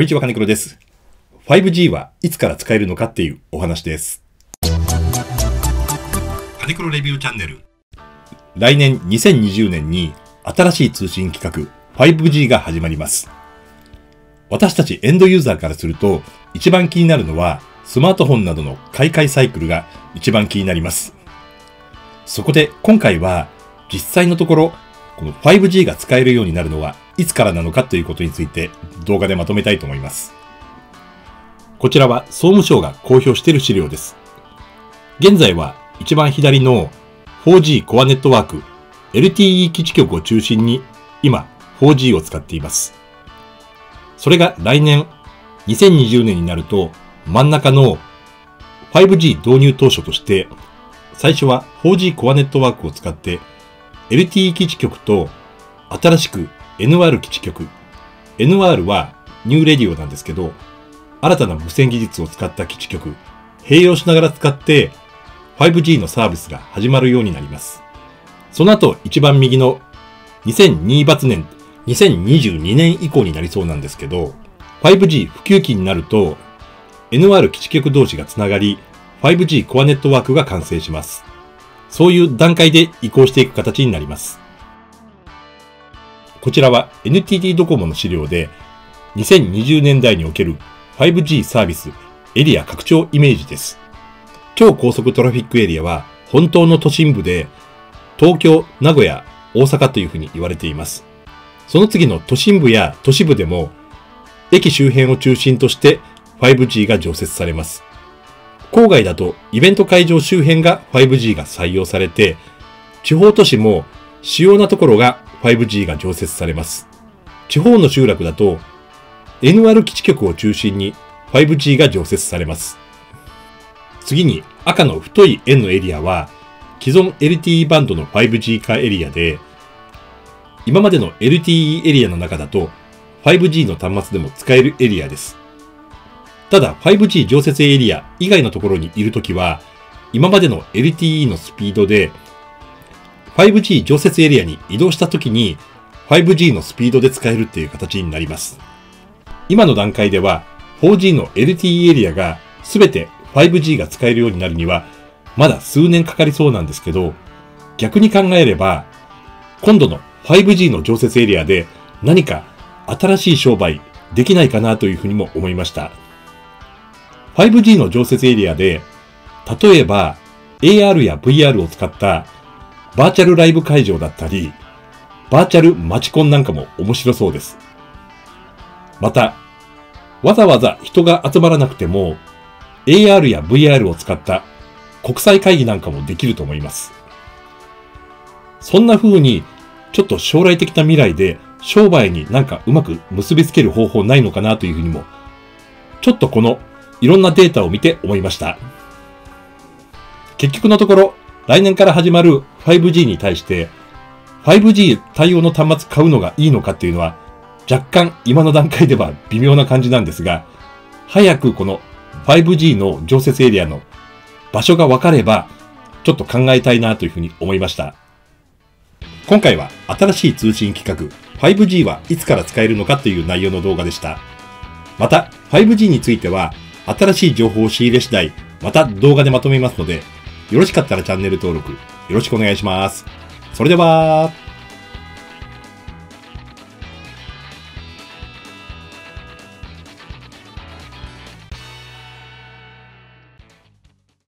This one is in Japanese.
こんにちは、金黒です。5G はいつから使えるのかっていうお話です。金黒レビューチャンネル。来年2020年に新しい通信規格 5G が始まります。私たちエンドユーザーからすると一番気になるのはスマートフォンなどの買い替えサイクルが一番気になります。そこで今回は実際のところこの 5G が使えるようになるのはいつからなのかということについて動画でまとめたいと思います。こちらは総務省が公表している資料です。現在は一番左の 4G コアネットワーク LTE 基地局を中心に今 4G を使っています。それが来年2020年になると真ん中の 5G 導入当初として最初は 4G コアネットワークを使って LT 基地局と新しく NR 基地局 NR はニューレディオなんですけど新たな無線技術を使った基地局併用しながら使って 5G のサービスが始まるようになります。その後一番右の2002バツ年2022年以降になりそうなんですけど 5G 普及期になると NR 基地局同士がつながり 5G コアネットワークが完成します。そういう段階で移行していく形になります。こちらは NTT ドコモの資料で2020年代における 5G サービスエリア拡張イメージです。超高速トラフィックエリアは本当の都心部で東京、名古屋、大阪というふうに言われています。その次の都心部や都市部でも駅周辺を中心として 5G が常設されます。郊外だとイベント会場周辺が 5G が採用されて、地方都市も主要なところが 5G が常設されます。地方の集落だと NR 基地局を中心に 5G が常設されます。次に赤の太い円のエリアは既存 LTE バンドの 5G 化エリアで、今までの LTE エリアの中だと 5G の端末でも使えるエリアです。ただ 5G 常設エリア以外のところにいるときは、今までの LTE のスピードで、5G 常設エリアに移動したときに 5G のスピードで使えるっていう形になります。今の段階では 4G の LTE エリアが全て 5G が使えるようになるにはまだ数年かかりそうなんですけど、逆に考えれば、今度の 5G の常設エリアで何か新しい商売できないかなというふうにも思いました。5G の常設エリアで、例えば AR や VR を使ったバーチャルライブ会場だったり、バーチャルマチコンなんかも面白そうです。また、わざわざ人が集まらなくても AR や VR を使った国際会議なんかもできると思います。そんな風にちょっと将来的な未来で商売になんかうまく結びつける方法ないのかなというふうにも、ちょっとこのいろんなデータを見て思いました。結局のところ、来年から始まる 5G に対して、5G 対応の端末買うのがいいのかっていうのは、若干今の段階では微妙な感じなんですが、早くこの 5G の常設エリアの場所が分かれば、ちょっと考えたいなというふうに思いました。今回は新しい通信規格 5G はいつから使えるのかという内容の動画でした。また 5G については新しい情報を仕入れ次第また動画でまとめますのでよろしかったらチャンネル登録よろしくお願いします。それでは、